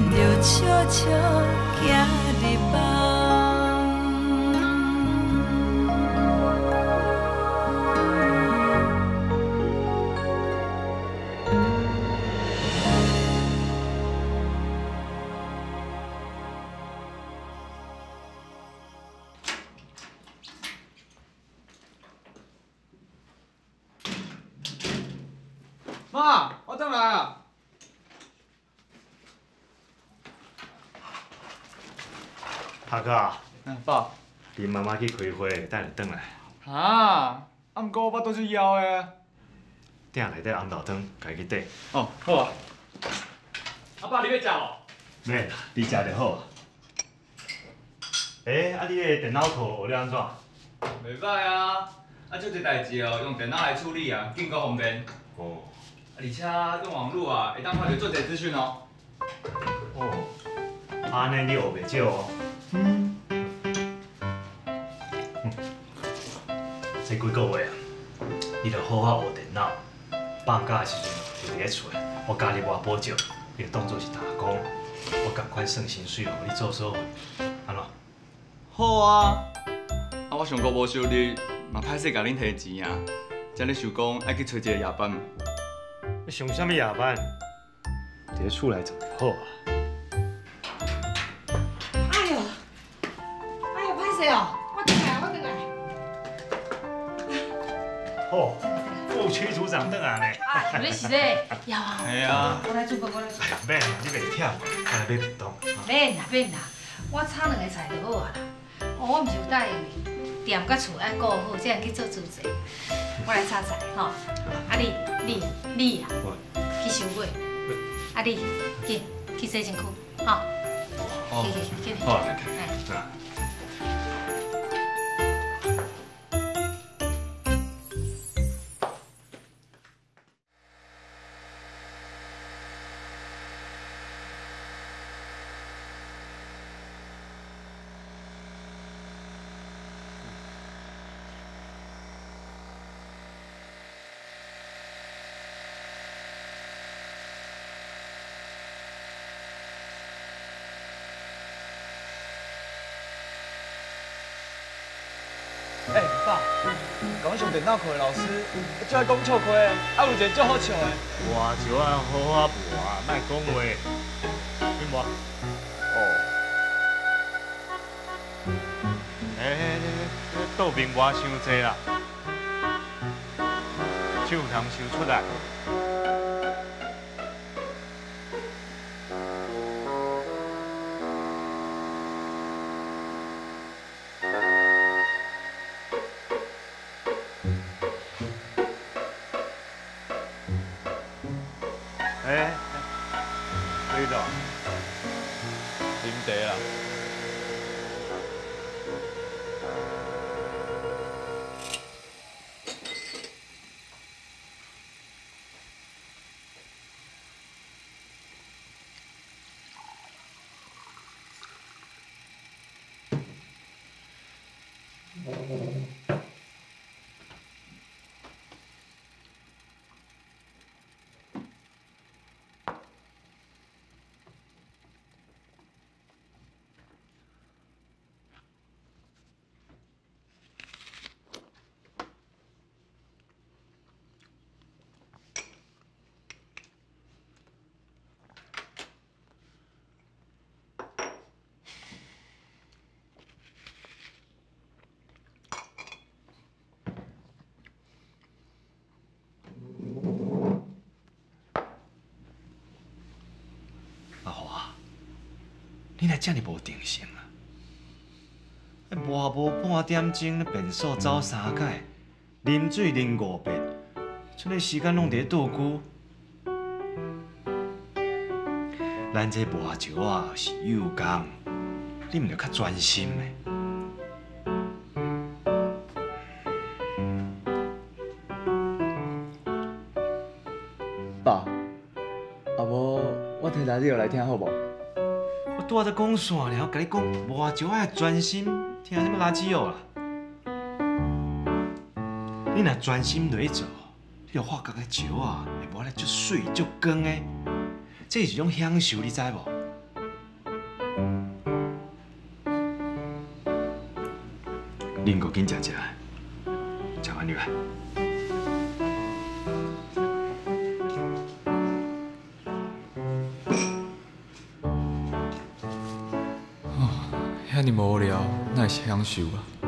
咱就悄悄爸。恁妈妈去开会，等下转来。啊，啊，毋过我巴肚是枵的。鼎内底红豆汤，家己缀。哦，好啊。阿爸，你要食无？免啦，你食就好啊。诶、啊，你的电脑课学了安怎？袂歹啊，啊，这个代志哦，用电脑来处理啊，更够方便。哦，啊，而且用网络啊，会当看到做侪资讯哦。哦，安尼你学袂少哦。嗯。这几个月啊，你就好好学电脑，放假的时阵就伫咧厝，我加你外保照，你就当做是打工，我赶快算薪水，互你做所费，安怎？好啊。啊，我上个无收入，嘛歹势甲恁提钱啊。才咧想讲爱去找一个夜班。你上什么夜班？伫咧厝内做就好啊。哎呦，哎呦，歹势哦，哦，副区组长转来呢。啊，你是咧？要啊。系啊。我来煮饭，我来煮饭。免啦，你袂忝，我来买便当。免啦，免啦，我炒两个菜就好啊啦。哦，我毋是有答应你，店甲厝爱顾好，才能去做主席。我来炒菜吼。啊你你你啊，去收尾。啊你去去洗身躯，吼。哦去去去去。好啊哎啊。哎，讲上电脑课的老师，就爱讲笑话，啊有一个足好笑的。我就爱好好磨，莫讲话。去磨。哦。哎，倒面磨伤济啦，手通收出来。你来遮尔无定性啊？活无半点钟，便所走三界，啉水啉五遍，出个时间拢伫咧倒久。咱这活石啊是有工，你毋着较专心的。爸，啊无我听 radio 你来听好无？我拄仔在讲啥呢？我甲你讲，活石要专心，听什么垃圾哦啦？你若专心落去做，你就发觉个石啊，会无咧足水足光的，这是一种享受，你知无？恁个紧食食，食完入来。享受啊。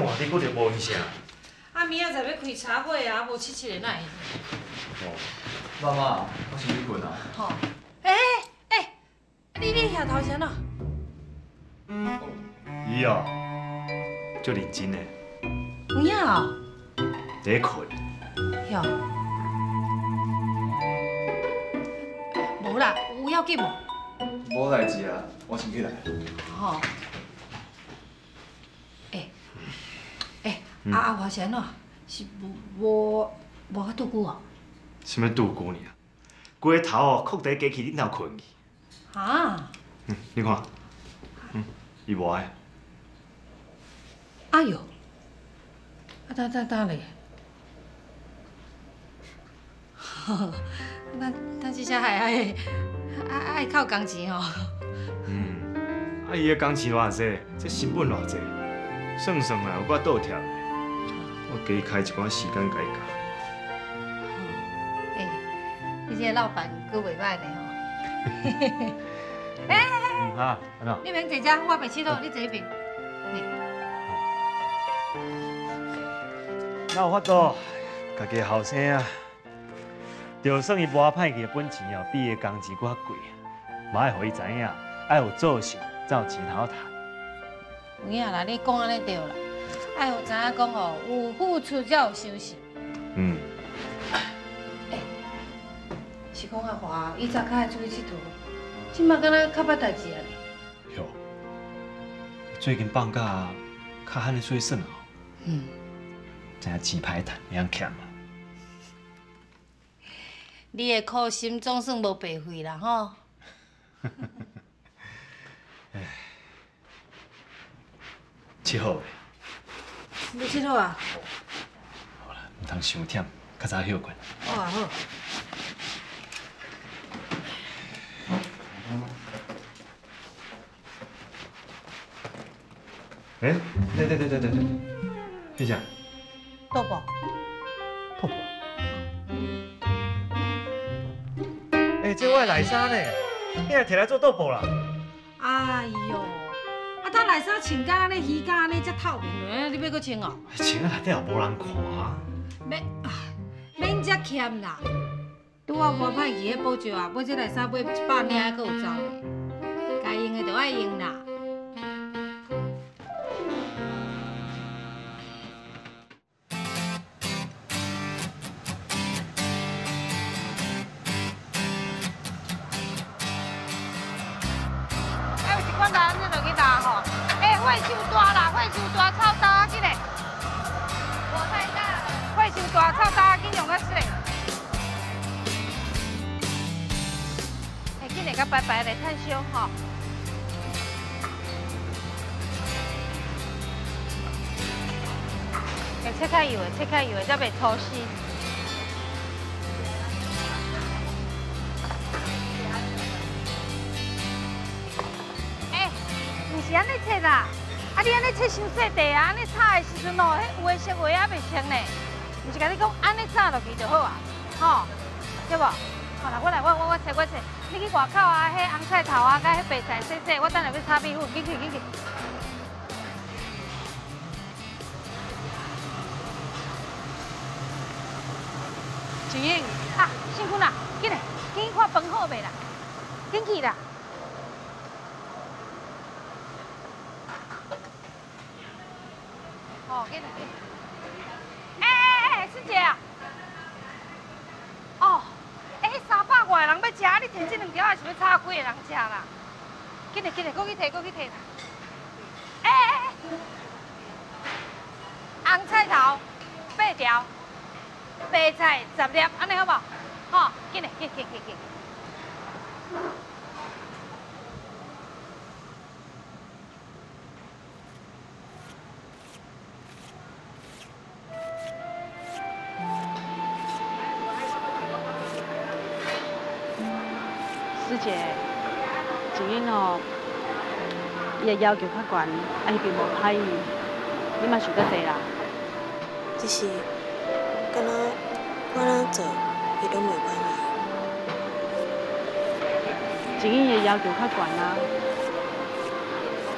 你，佫着无影响。啊，明仔载要开茶会啊，无七七的哪会？妈妈，我先去困啊。吼，哎哎，你你遐头前咯？伊哦，足认真的，有影哦，伫咧困。哟，无啦，有要紧无？无代志啊，我先起来。吼，哎哎，啊啊，华贤咯，是无无无甲度久哦？什么拄久呢？规个头哦，哭伫机器顶头困去。啊，嗯，你看，嗯，伊无爱。哎哟，啊等等等咧，咱咱这下还爱爱爱靠工钱哦。嗯，啊，伊个工钱偌济，这成本偌济，算算来，有我倒贴的。我加开一寡时间给伊教。哎，你这个老板佫袂歹呢吼。嗯哈，安怎？你免坐遮，我袂佚佗，你坐一边。哪有法度？家己后生啊，就算伊无啊歹去的本钱哦，比伊的工资搁较贵，嘛爱互伊知影，爱有做事才有钱通趁。有影啦，你讲安尼对啦。爱有知影讲哦，有付出才有收成。嗯，是讲啊，华以前较爱出去佚佗，即马敢若较捌代志啊呢。哟，最近放假较罕咧出去耍哦，嗯，知影钱歹趁，会晓欠嘛。你的苦心总算无白费啦吼。七号咧，你佚佗啊？好啦，毋通伤忝，较早休困。好啊好。哎，对对对对对对，谢谢。豆包。泡泡。哎，这我的内衫呢？你也摕来做豆腐啦？哎哟，啊，他内衫穿甲安尼，鱼甲安尼，才透明的，你要搁穿哦？穿啊内底也无人看。免啊，免遮欠啦。拄我无歹去迄补习啊，买这内衫买一百领，还搁有走的，该用的就爱用啦。开油的，切开油的才袂粗丝。哎，唔是安尼切啦，啊你安尼切伤细地啊，安尼炒的时阵哦，迄有的熟有的还袂熟呢。唔是甲你讲安尼炒落去就好啊，吼，对无？好啦，我来，我我我切我切，你去外口啊，迄红菜头啊，甲迄白菜洗洗，我等下要炒米粉，紧去紧去。辛苦啦，紧来，紧看饭好未啦？紧去啦。哦，紧来紧。哎哎哎，师姐啊！哦，哎，三百外人要食，你摕这两条也是要炒几个人食啦？紧来紧来，搁去摕，搁去摕啦。哎哎哎，红菜头八条。白菜十粒，安尼好无？吼，紧来，紧紧紧紧。师姐，静英哦，伊的要求较悬，啊，伊并无歹意，你嘛想得对啦。只是。敢若我哪做，伊拢袂满意。静英的要求较悬啊，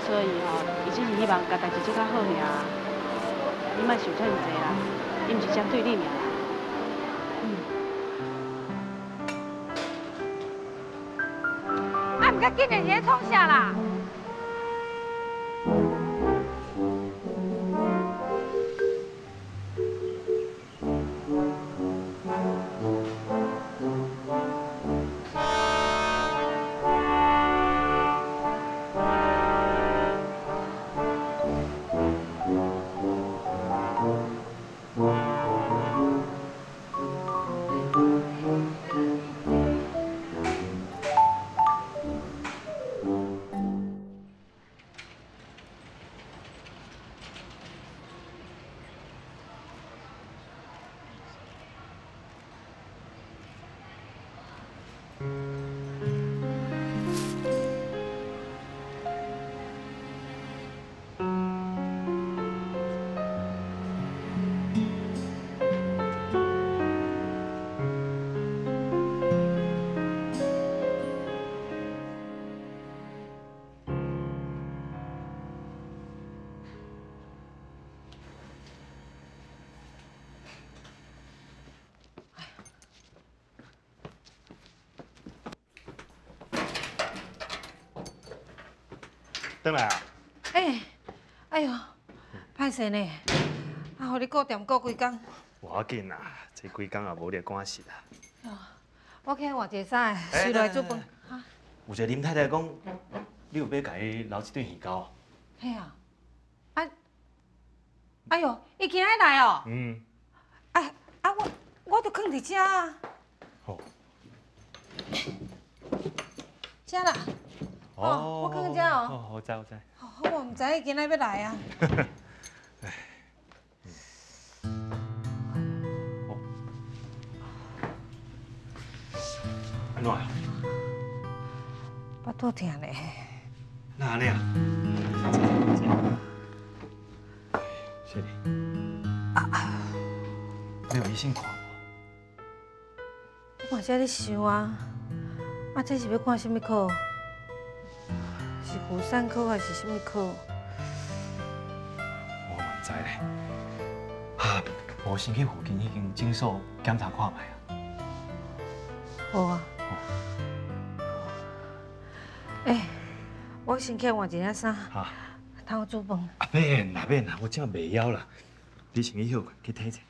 所以吼，伊只是希望甲代志做较好尔。你莫想遮尔济啦，伊毋是针对你尔。嗯。啊，毋该紧点，伫创啥啦？回来啊！哎，哎呦，歹势呢，啊，互你顾店顾几工。无要紧啦，这几工也无你关系啦。我去换一个衫，收来做饭。有一个林太太讲，你有要甲伊留一顿鱼糕。嘿啊！啊！哎呦，伊今日来哦。嗯。啊啊！我我都放伫遮啊。好。遮啦。哦，我放遮哦。哦，我知我知。我唔知伊今日要来啊。安怎啊？巴肚疼咧。哪里啊？谢你。啊！你有医生看无？我正在咧想啊，啊，这是要看什么科？是妇产科还是什么科？我嘛唔知咧。啊，我先去附近迄间诊所检查看卖啊。好啊。哎，我先去换一件衫，通我煮饭。啊免啦免啦，我正未枵啦。你先去休去体者。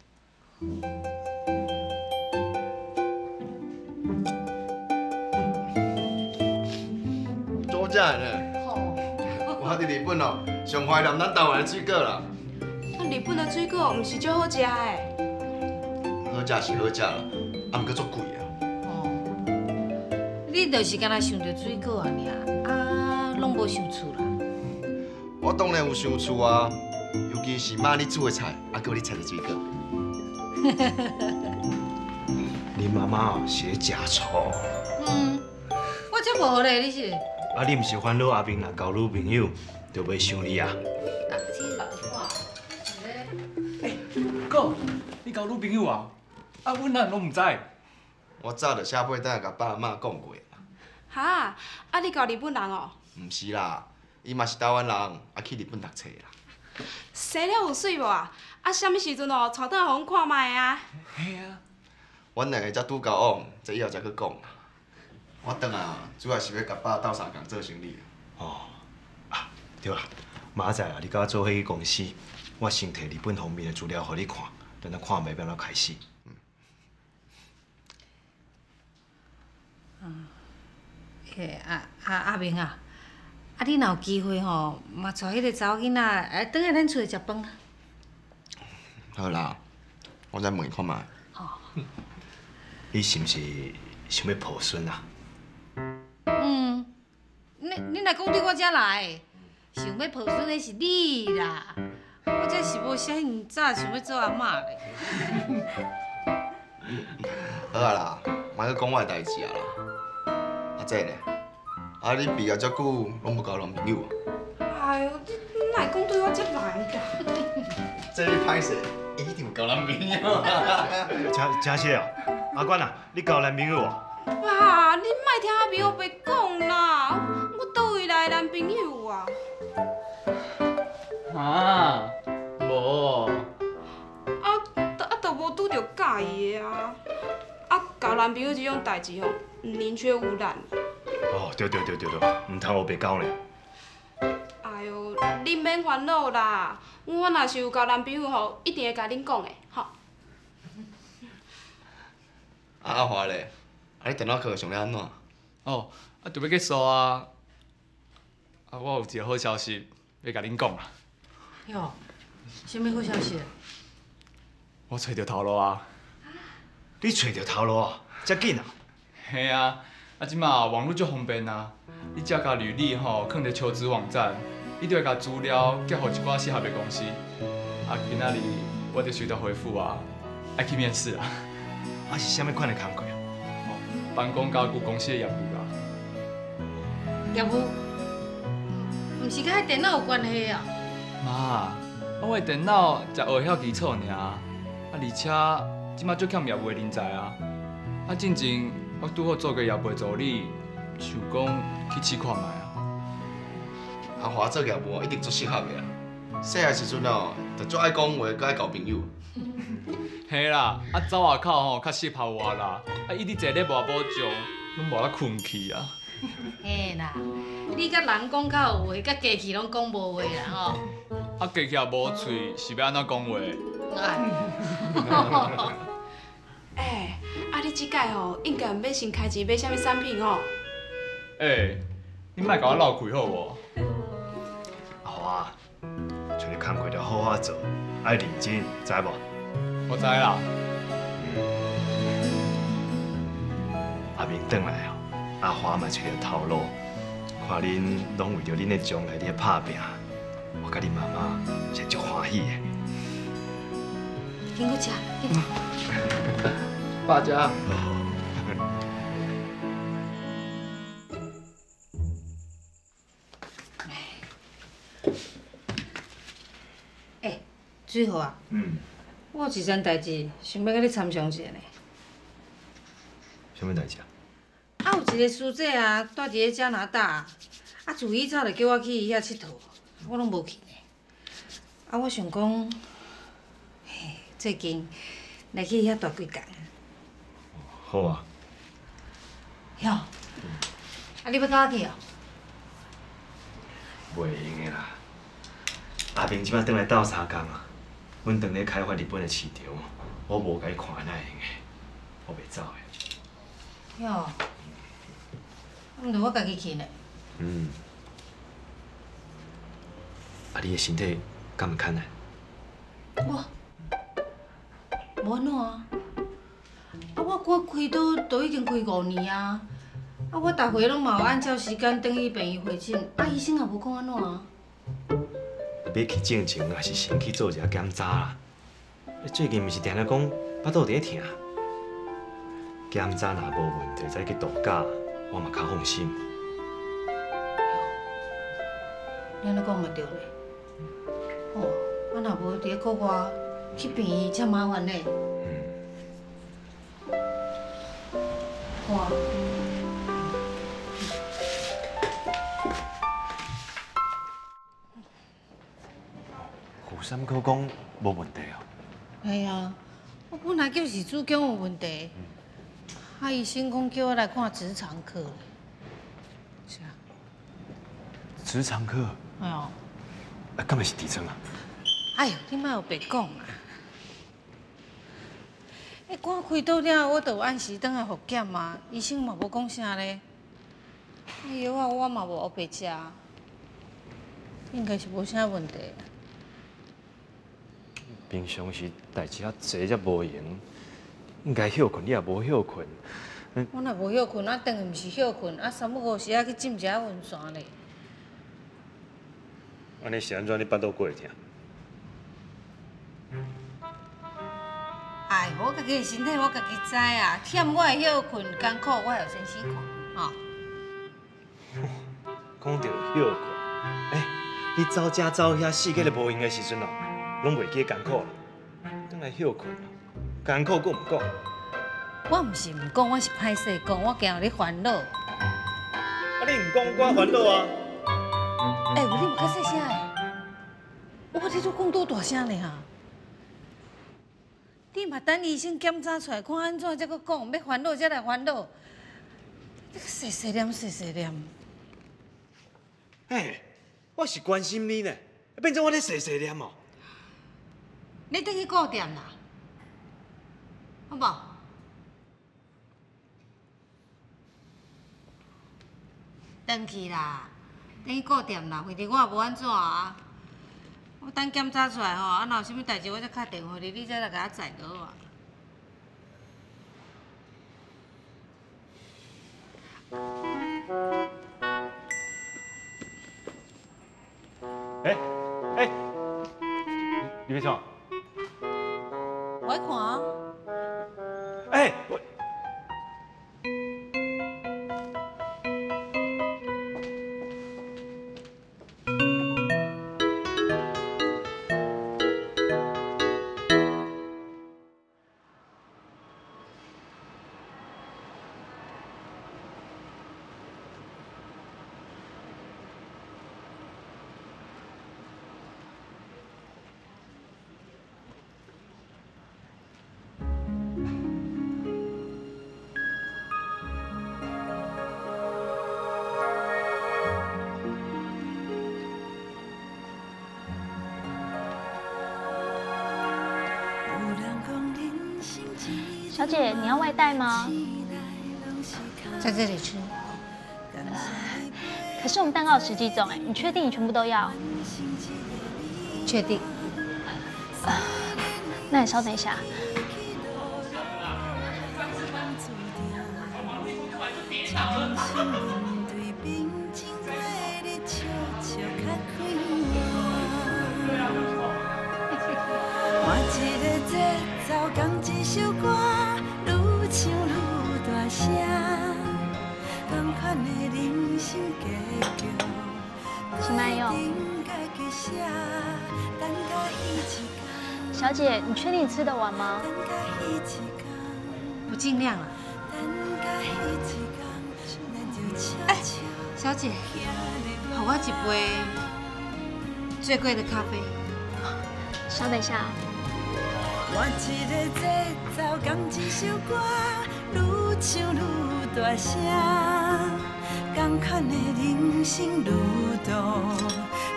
哦，上怀念咱台湾的水果啦。那日本的水果唔是最好食的。好食是好食啦，啊，毋过足贵啊。哦，你就是敢若想着水果啊尔，啊，拢无想厝啦。我当然有想厝啊，尤其是妈你煮的菜，啊，叫你采的水果。你妈妈哦是咧食醋，嗯，我才无咧，你是？啊，你毋是烦恼阿明若交女朋友，就袂想你啊？哥，你交女朋友啊？啊，阮哪拢毋知。我早就下辈等下甲爸妈讲过。哈，啊你交日本人哦？毋是啦，伊嘛是台湾人，啊去日本读册啦。生了有水无啊？啊，什么时阵哦，带倒来互阮看卖啊？嘿啊。阮两个才拄交往，这以后才去讲。我转来啊，主要是要甲爸斗相共做生意。哦，啊，对啦，明仔载啊，你甲我做迄个公司，我先摕日本方面的资料互你看，等咱看卖要怎开始。嗯诶，阿阿阿明啊，啊你若有机会吼，嘛带迄个查某囡仔，来转来咱厝里食饭啊。好啦，我再问看卖。你是毋是想要抱孙啊？嗯，你你若讲对我遮来，想要抱孙的是你啦，我这是无啥尔早想要做阿嬷咧。好啊啦，莫去讲我的代志啊啦。阿姐呢？啊你毕业遮久，拢无交男朋友啊？哎呦，你你哪会讲对我遮歹噶？这你歹势，一定有交男朋友。真真是哦，阿娟啊，你交男朋友哦？哇，你莫听阿明伯讲啦，我倒位来的男朋友啊？啊，无。啊，啊，都无拄着喜意的啊！啊，交男朋友这种代志吼，宁缺毋滥。哦，对对对对对，唔通有白交呢。哎呦，恁免烦恼啦，我若是有交男朋友吼，一定会甲恁讲的，吼。啊阿华咧，啊你电脑课上咧安怎？哦，啊，就要结束啊！啊，我有一个好消息要甲恁讲啦，哟，什么好消息？我找到头路啊！你找到头路啊？遮紧啊？嘿啊，啊，即马网络足方便啊！你只要甲履历吼放伫求职网站，你就会甲资料寄互一寡适合的公司。啊，今仔日我就收到回复啊，爱去面试啊！啊是啥物款的工课啊？哦，办公家具公司的业务啦。业务？毋是甲迄电脑有关系啊？妈，我的电脑才学晓基础尔，啊，而且即马足欠业务的人才啊！啊，进前我拄好做过业务助理，想讲去试看卖啊。阿华做业务一定足适合的啊。细汉时阵哦，就足爱讲话，佮爱交朋友。嘿啦，啊走外口吼较适合我啦，啊伊伫坐咧外补上，拢无咧困去啊。嘿啦，你甲人讲较有话，甲机器拢讲无话啦吼。啊机器也无嘴，是要安怎讲话？哎，啊你即届吼，应该要先开钱买啥物产品吼？哎，你莫甲我闹开好无？阿华，找你工课着好好做，爱认真，知无？我知啦。阿明转来哦，阿华嘛找着头路，看恁拢为着恁的将来咧打拼，我甲恁妈妈是足欢喜的。经过吃，经过。爸家。哎，水豪啊，嗯，我有一件代志想要甲你参详一下呢。什么代志啊？一个师姐啊，住伫咧加拿大，啊，自以早就叫我去伊遐佚佗，我拢无去呢。啊，我想讲，嘿，最近来去遐住几工。好啊，哟，啊，你要甲我去哦？袂用的啦。阿明即摆转来斗相共啊，阮当咧开发日本的市场，我无甲伊看哪会用的，我袂走的。哟，毋着我家己去呢。嗯。啊，你的身体敢毋堪呢？我无安怎啊？啊，我我开刀都已经开五年啊，啊，啊，我逐回拢嘛有按照时间等去病院回诊，啊，医生也无讲安怎啊。要去进前，还是先去做一下检查啦。你最近毋是定定讲巴肚伫咧疼，检查若无问题再去度假，我嘛较放心。你安尼讲嘛对嘞。哦，啊若无伫咧国外去病院，真麻烦咧。哇！胡三哥讲无问题哦。哎呀，我本来就是子宫有问题，啊，医生讲叫我来看直肠科。是啊。直肠科？哎呦。啊，敢会是痔疮啊？哎呦，你莫有白讲啊！迄肝开刀了，我就有按时等来复检嘛，医生嘛无讲啥咧。药啊，我嘛无黑白食，应该是无啥问题。平常时代志较济才无闲，应该休困，你也无休困。我若无休困，啊，等于毋是休困，啊，三不五时啊去浸一下温泉咧。安尼是安怎？你巴肚过会疼？哎，我家己的身体我家己知啊，忝我会休困艰苦，我会有先死看，吼。讲到休困，哎，你走遮走遐，四界都无闲的时阵哦，拢袂记艰苦啦。等来休困，艰苦佫唔讲。我唔是唔讲，我是歹势讲，我惊你烦恼。啊，你唔讲我烦恼啊？哎，有你唔较细声诶，我你都讲多大声咧哈？你嘛等医生检查出来，看安怎才搁讲，要烦恼才来烦恼。你个细细念细细念。哎，我是关心你呢，变成我咧细细念哦。你等去顾店啦，好无？等去啦。等去固店啦，反正我也无安怎啊。我等检查出来吼，啊，若有啥物代志，我再敲电话你，你再来甲我载倒啊。哎哎，你别唱。我爱看啊。哎，我。小姐，你要外带吗？在这里吃。可是我们蛋糕有十几种哎，你确定你全部都要？确定。那你稍等一下。请慢用。小姐，你确定你吃得完吗？我尽量了。哎，小姐，给我一杯最贵的咖啡。稍等一下。我一个节奏，讲一首歌，愈唱愈大声。同款的人生路途，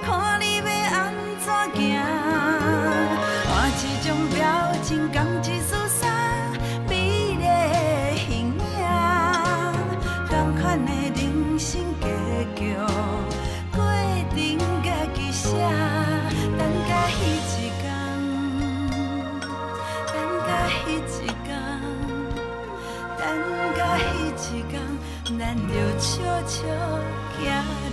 看你要安怎行。换一种表情，讲一束咱就笑笑行。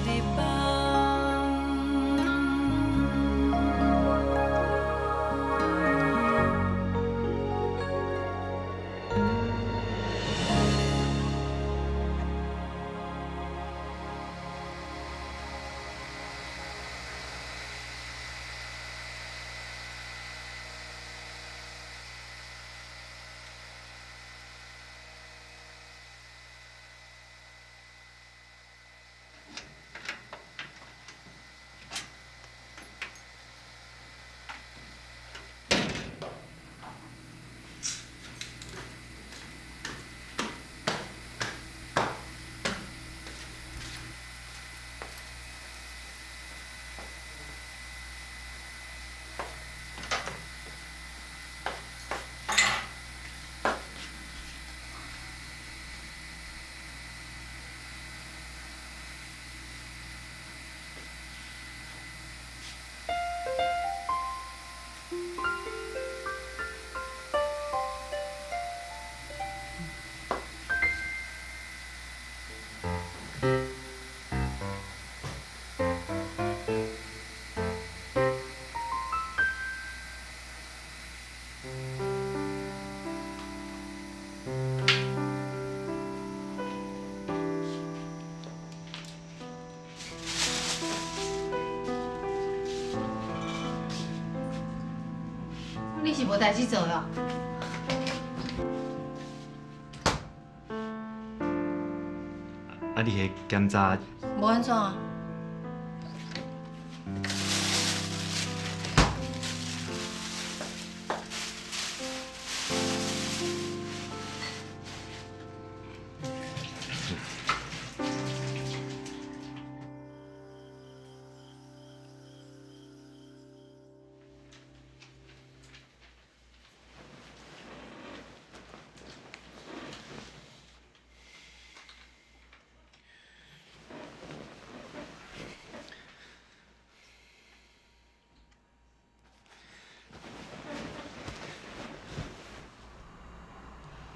是无代志做了？啊，你迄检查无安怎啊？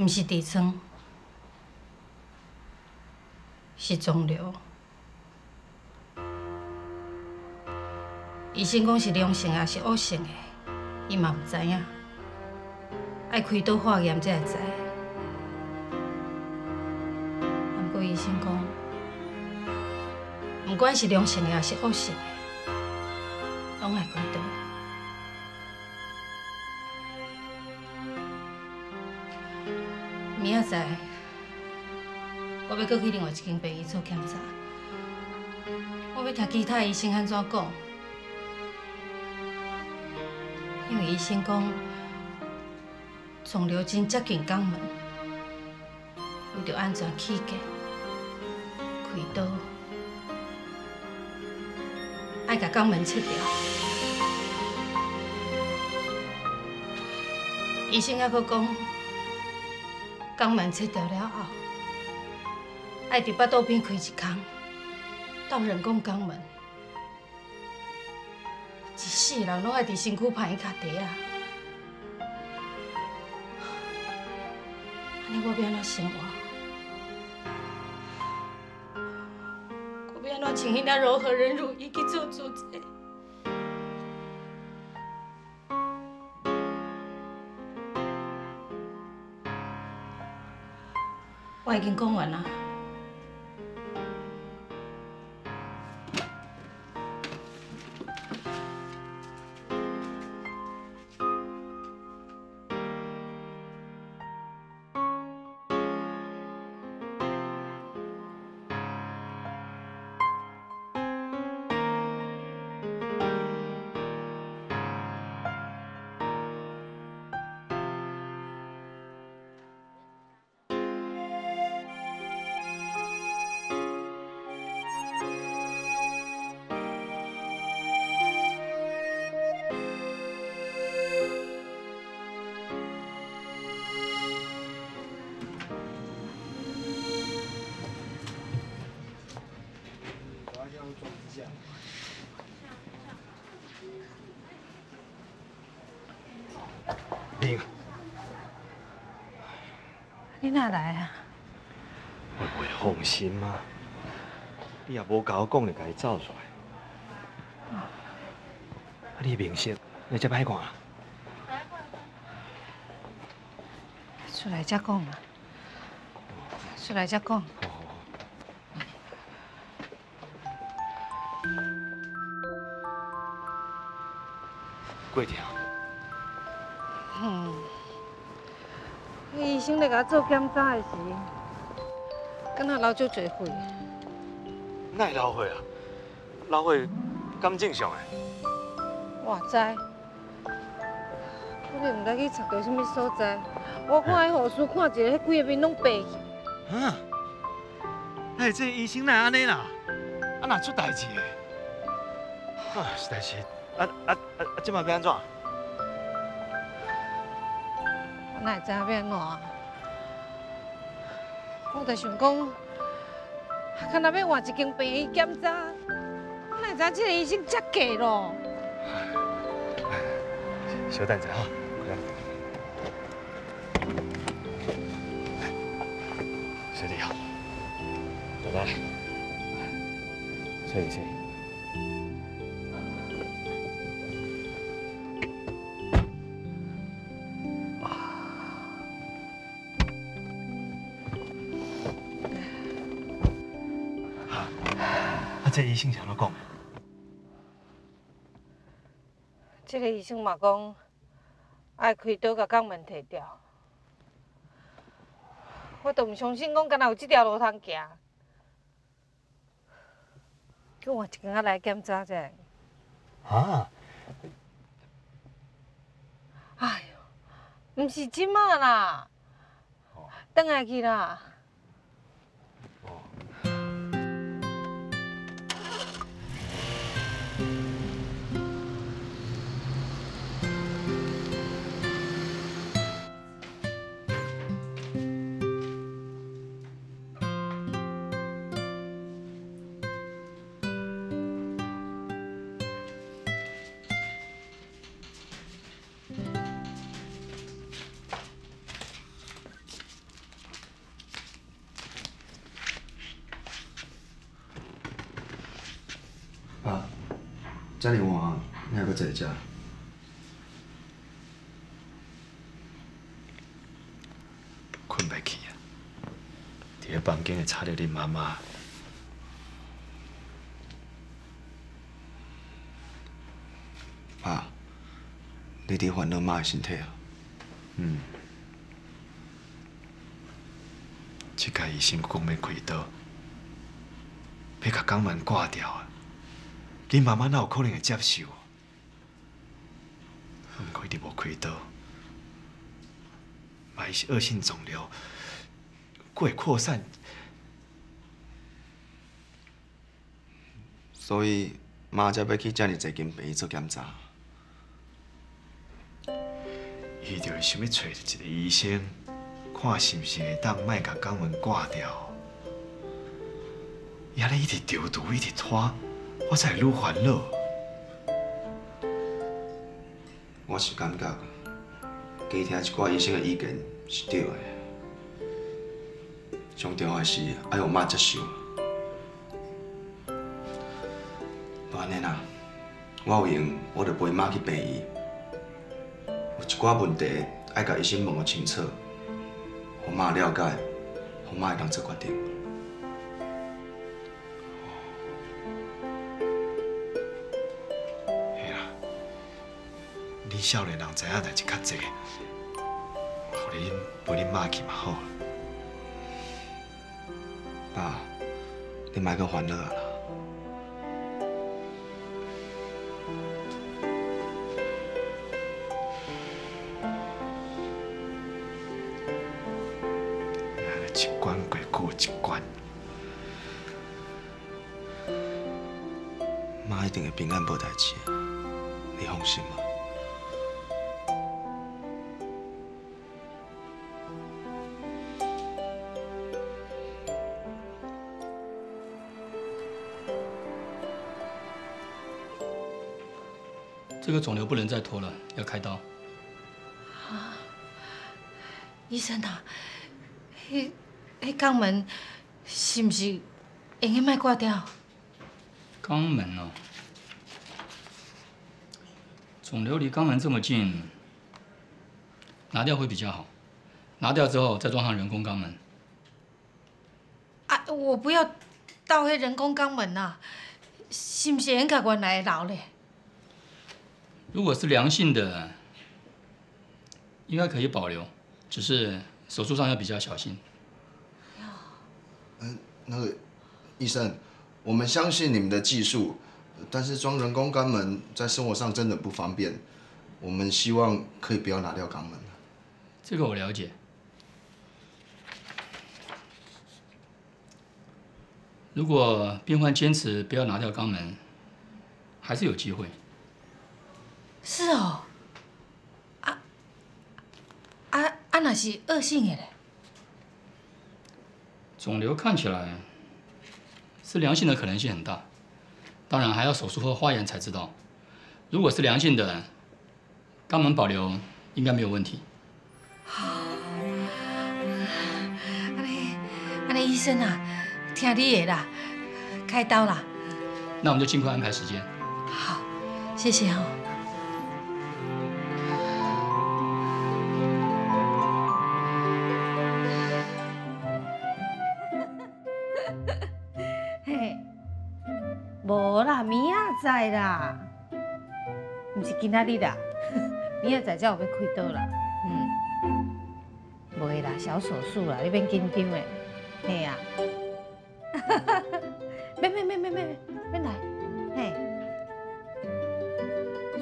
是痔疮，是肿瘤。医生讲是良性还是恶性的，伊嘛毋知影，爱开刀化验才会知。毋过医生讲，毋管是良性的还是恶性的，拢爱开刀。明仔载，我要搁去另外一间病院做检查。我要听其他医生安怎讲，因为医生讲肿瘤真接近肛门，为着安全起见，开刀爱甲肛门切掉。医生还搁讲。肛门切掉了后，爱伫腹肚边开一孔，斗人工肛门，一世人拢爱伫身躯旁伊脚底啊！安尼我要安怎生活？我要安怎请迄领柔和忍辱衣去做主子？我已经讲完了。来啊？我袂放心吗？你也无甲我讲，就家己走出来。啊，你面色你这歹看。出来再讲啊，出来再讲。过听。生来甲我做检查的时，敢若流足侪血。哪会流血啊？流血咁正常的。我知，我哋唔知去查到什么所在。我看迄护士看一个，迄几个面拢白去。啊？哎，这医生哪安尼啦？啊，哪出代志的？啊，是代志。啊啊啊！即马要安怎？我哪会知影要安怎？我就想讲，看若要换一间病院检查，哪会知这个医生这假咯？小等者哈，小弟好，来来，谢谢谢谢。这医生怎么讲？这个医生嘛讲，爱开刀把肛门摕掉。我都唔相信，讲敢若有这条路通行。叫我一间仔来检查者。啊？哎呦，唔是即马啦，等下去啦。遮尔晚，你还阁在遮？困袂去啊！伫个房间会吵着你妈妈。爸，你伫烦恼妈的身体啊？嗯。即家医生讲要开刀，要甲肛门挂掉啊！你妈妈哪有可能会接受？不过一直无开刀，万一是恶性肿瘤，会扩散。所以妈才要去这么济间病院做检查。伊就是想要找一个医生，看是毋是会当卖甲肛门挂掉。也咧一直丢毒，一直拖。我才愈烦恼。我是感觉，加听一寡医生的意见是对的。上重要的是要让妈接受。安尼啦，我有闲，我就陪妈去病院。有一寡问题要甲医生问个清楚，让妈了解，让妈会当做决定。少年人知影代志较济，互恁陪恁妈去嘛好。爸，你莫阁烦恼啊这个肿瘤不能再拖了，要开刀。啊，医生啊，迄迄肛门是毋是应该卖挂掉？肛门哦，肿瘤离肛门这么近，拿掉会比较好。拿掉之后再装上人工肛门。啊，我不要倒迄人工肛门啊，是毋是应该原来留咧？如果是良性的，应该可以保留，只是手术上要比较小心。嗯，那个医生，我们相信你们的技术，但是装人工肛门在生活上真的不方便。我们希望可以不要拿掉肛门。这个我了解。如果病患坚持不要拿掉肛门，还是有机会。是哦，啊啊啊！那是恶性的嘞。肿瘤看起来是良性的可能性很大，当然还要手术后化验才知道。如果是良性的，肛门保留应该没有问题。好，安尼安尼，医生啊，听你的啦，开刀啦。那我们就尽快安排时间。好，谢谢哦。嘿无啦，明仔载啦，毋是今仔日啦，明仔载才有要开刀啦，嗯，袂啦，小手术啦，你免紧张诶，嘿啊，哈哈哈，免免免免免免来，嘿，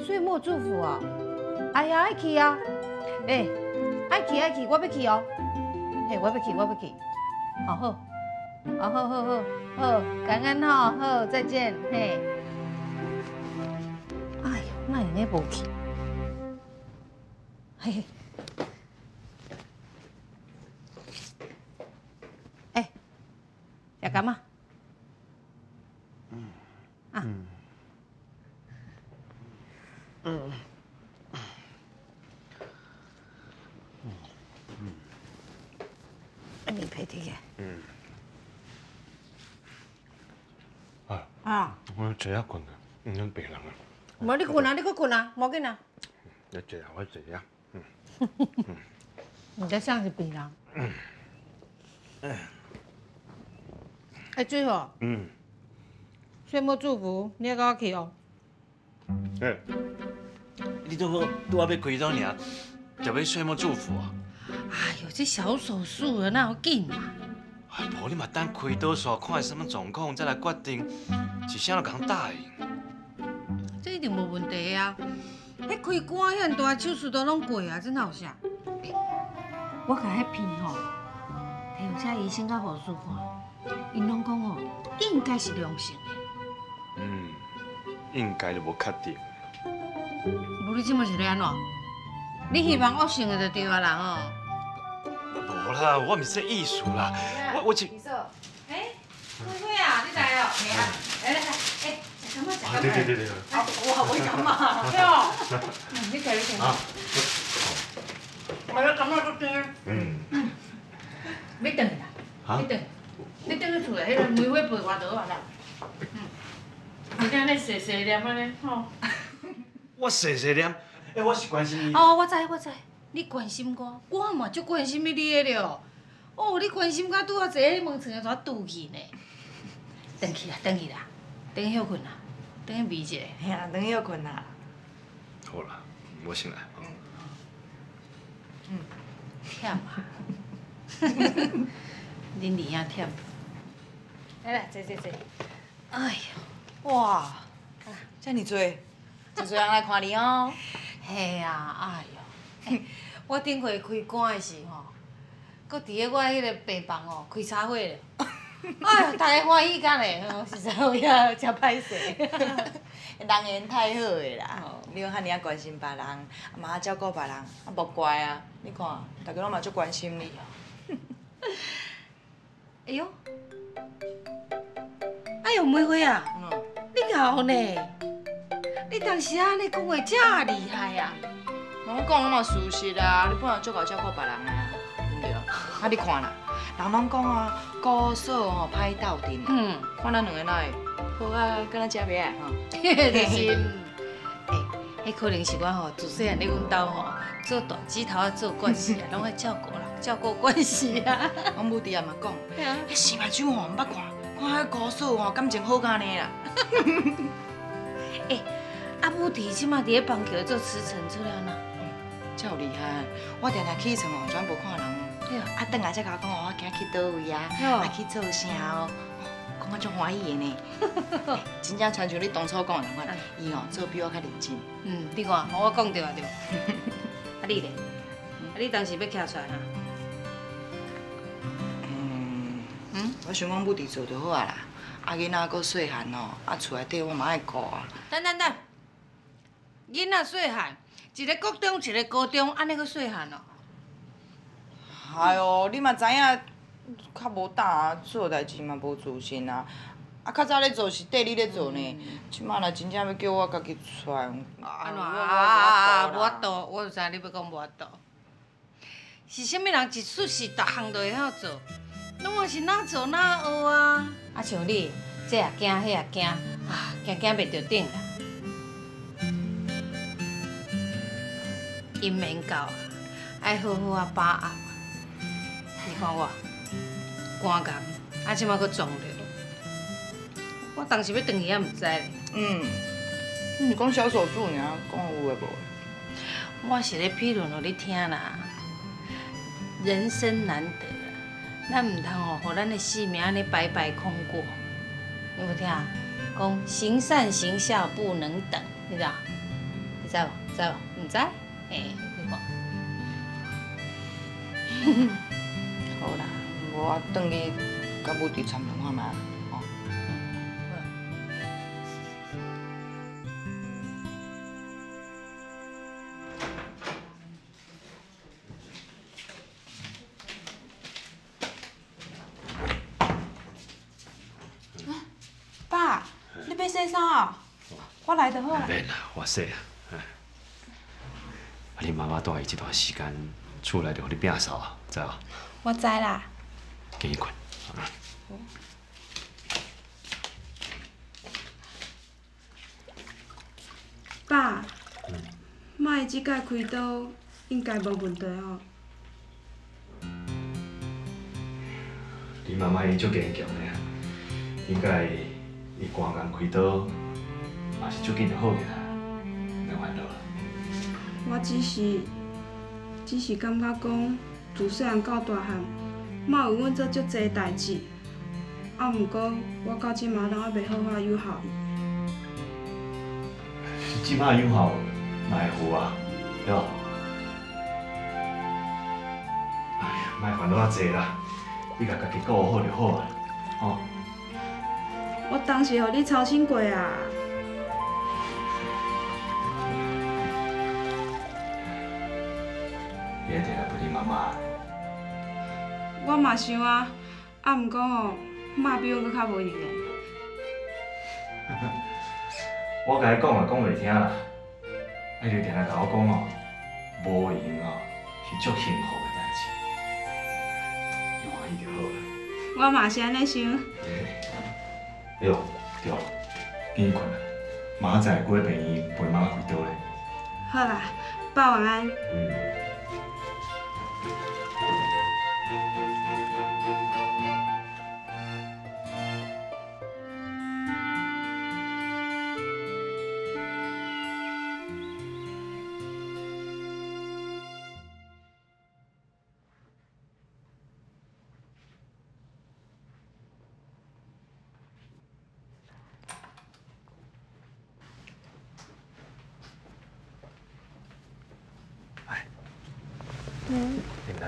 岁末祝福哦，哎呀，爱去啊，哎，爱去爱去，我要去哦，嘿，我要去我要去，好好。哦，好好好好，感恩哈，好，再见，嘿。哎呦，那人家无去？嘿嘿。哎，要干嘛？嗯。啊。嗯。嗯。嗯。你陪的耶。嗯。啊！我坐一困啊，唔想病人啊。冇你困啊，你搁困啊，冇紧啊。你坐下，我坐下。嗯。你在像是病人。嗯。哎，最后。嗯。岁末祝福，你也跟我去哦。哎。你都好，都要要开刀尔，就要岁末祝福啊？哎呦，这小手术啊，哪有紧啊？哎，婆你嘛等开刀煞看什么状况再来决定，是啥都讲答应。这一定无问题啊！迄开肝遐大手术都拢过啊，真好啥？我甲迄片吼，提有请医生甲护士看，因拢讲吼，应该是良性的。嗯，应该就无确定。无你即么是咧安怎？你希望恶性的就对啊啦吼。无啦，我唔是意思啦，我我只。哎，灰灰啊，你来哦，来啊，来来来，哎，食什么？食什么？对对对对。好，我我讲嘛，对哦。嗯，你睇你睇。啊。我要感冒都惊。嗯。嗯。要等啦。啊。你等，你等去厝内，迄个玫瑰陪我倒啊啦。嗯。你今日细细念安尼，吼。我细细念，哎，我是关心你。哦，我知我知。你关心我，我嘛足关心你的了。哦，你关心甲拄啊坐喺门床个拄去呢。转去啦，转去啦，转去休困啦，转去眯一下。嘿啊，转去休困啦。好啦，我醒来。嗯。忝啊。恁二也忝。来来，坐坐坐。哎呦，哇，遮尔多，真侪人来看你哦。嘿啊，哎呦。我顶回开馆的时吼，搁伫咧我迄个病房哦开茶会咧，哎呀，大家欢喜甲咧，实在有影真歹势。人缘太好诶啦，你讲遐尔啊关心别人，嘛啊照顾别人，啊无怪啊。你看，大家拢嘛足关心你哦。哎呦，哎呦，玫瑰啊，你好呢？你当时安尼讲话真厉害啊？我讲嘛事实啊，你本来足够照顾别人啊，对不对？啊，你看啦，人拢讲啊，高手吼歹斗阵。嗯，看咱两个来，好啊，跟咱吃饭啊吼。是。哎，迄可能是我吼自细汉咧阮兜吼做大指头啊，做关系啊，拢爱照顾人，照顾关系啊。阮母弟也嘛讲，迄是目睭吼毋捌看，看迄高手吼感情好干呢啦。哎，阿母弟即马伫咧棒球做辞呈出了呢。真厉害！我定定起床哦，全部看人。啊，等下才甲我讲哦，我今去倒位啊？啊，去做啥哦？讲啊足欢喜的呢。真正亲像你当初讲的款，伊哦做比我较认真。嗯，你看，我讲对啊对。啊你咧？啊你当时要徛出来哈？嗯嗯，我想讲母弟做就好啊啦。啊囡仔搁细汉哦，啊厝内底我嘛爱顾啊。等等等，囡仔细汉。一个国中，一个高中，安尼阁细汉哦。哎哟，你嘛知影，较无胆啊，做代志嘛无自信啊。啊，较早咧做是缀你咧做呢，即马若真正要叫我家己出来，安怎啊？无法度，我就知你要讲无法度。是啥物人一出世，逐项都会晓做，拢嘛是哪做哪学啊。啊，像你，这也惊，迄也惊，啊，惊惊袂着顶啦。因免到，爱好好啊把握。你看我，肝癌，啊，即马搁肿瘤。我当时要转去也毋知咧。嗯，你讲小手术尔，讲有诶无？我是咧批论互你听啦。人生难得啊，咱毋通哦，互咱的性命安尼白白空过。有无听？讲行善行孝不能等，你知道？你知无？知无？毋知？哎，好啦，我等你甲母弟参详看嘛，哦。爸，你要洗衫啊？我来就好啦。免啦，我洗啊。啊！你妈妈带伊这段时间厝内就互你摒扫啊，知无？我知啦。紧去困。爸，妈的即届开刀应该无问题哦。你妈妈伊足坚强的啊，应该伊肝癌开刀也是足紧就好起来。我只是，只是感觉讲，自细汉到大汉，嘛有阮做足侪代志，啊，毋过我到即马拢还袂好好友好伊。即马友好嘛会好啊，对吧？哎呀，莫烦恼啊济啦，你甲家己顾好就好啊，吼。我当时互你操心过啊。我嘛想啊，啊，毋过吼，妈比我搁较无用嘞。我甲你讲也讲袂听啦，你就定定甲我讲哦，无用哦，是足幸福的代志，你欢喜就好啦。我嘛是安尼想。对，对，紧困啦，明仔载过去病院陪妈妈开刀咧。好啦，爸晚安。嗯。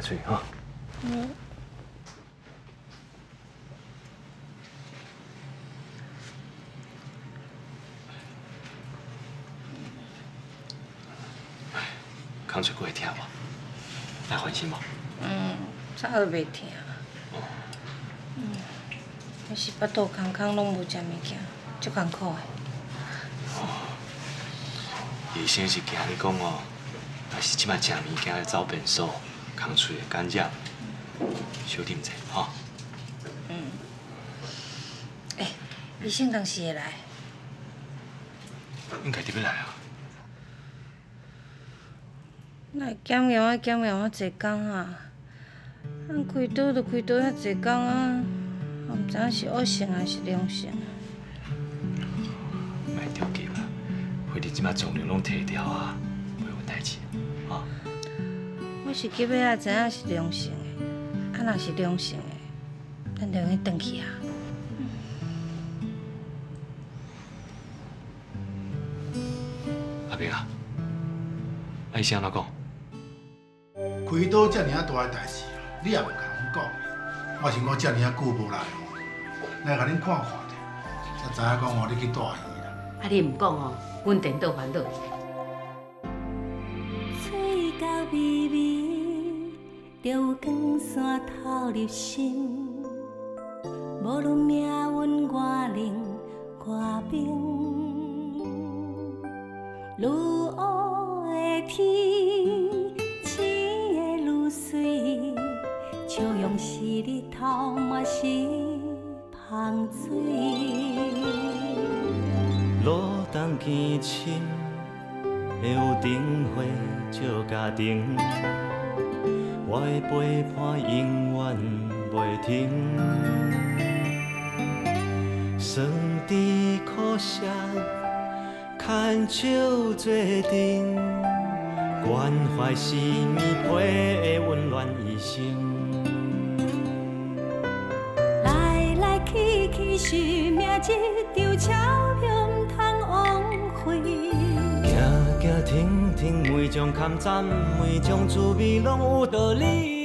去啊。嗯。干脆过一天吧？还欢喜无？嗯，早都袂疼。嗯，还是腹肚空空，拢无食物件，足艰苦的。哦。医生是惊你讲哦，若是即摆食物件会走变数。空喙会感染，小点者，哈。嗯。哎，医生当时会来？应该得要来啊。来检验啊，检验啊，济工啊！咱开刀就开刀遐济工啊，也毋知影是恶性还是良性。卖着急啦，反正即摆重量拢摕掉啊，是急要仔知影是良性的，啊若是良性的，咱就用转去啊。阿明啊，医生安怎讲？开刀遮尔啊大个代志，你也无甲阮讲，我想讲遮尔啊久无来来甲恁看看者，才知影讲哦，你去大医啦。啊，你唔讲哦，阮颠倒烦恼。微微，就有光线透入心。无论命运外冷外冰，愈乌的天。笑容是日头，嘛是香水。路东见深，会有灯火照家庭。我的陪伴永远袂停。酸甜苦涩，牵手做阵，关怀是棉被的温暖一生。来来去去是命，一场钞种坎站，每种滋味拢有道理。